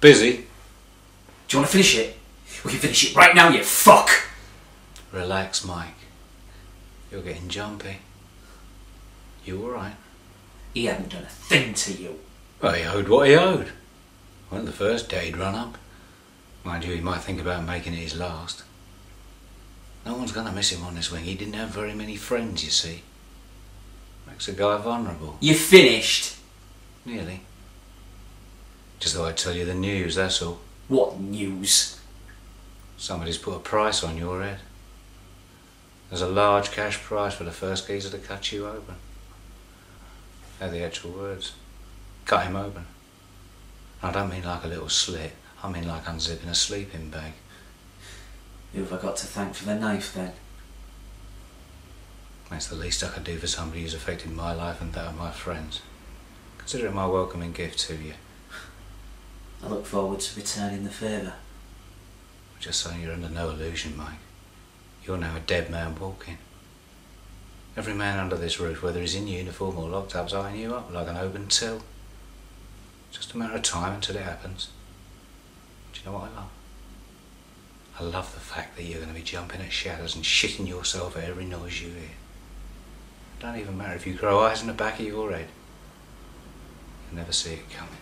Busy? Do you want to finish it? We can finish it right now, you fuck! Relax, Mike. You're getting jumpy. You alright? He hadn't done a thing to you. Well, he owed what he owed. Wasn't the first day he'd run up. Mind you, he might think about making it his last. No one's gonna miss him on this wing. He didn't have very many friends, you see. Makes a guy vulnerable. You finished? Nearly. Just thought I'd tell you the news, that's all. What news? Somebody's put a price on your head. There's a large cash price for the first geezer to cut you open. They're the actual words. Cut him open. I don't mean like a little slit. I mean like unzipping a sleeping bag. Who have I got to thank for the knife then? That's the least I could do for somebody who's affected my life and that of my friends. Consider it my welcoming gift to you. I look forward to returning the favour. Just so you're under no illusion, Mike. You're now a dead man walking. Every man under this roof, whether he's in uniform or locked up's eyeing you up like an open till. Just a matter of time until it happens. Do you know what I love? I love the fact that you're going to be jumping at shadows and shitting yourself at every noise you hear. It don't even matter if you grow eyes in the back of your head. You'll never see it coming.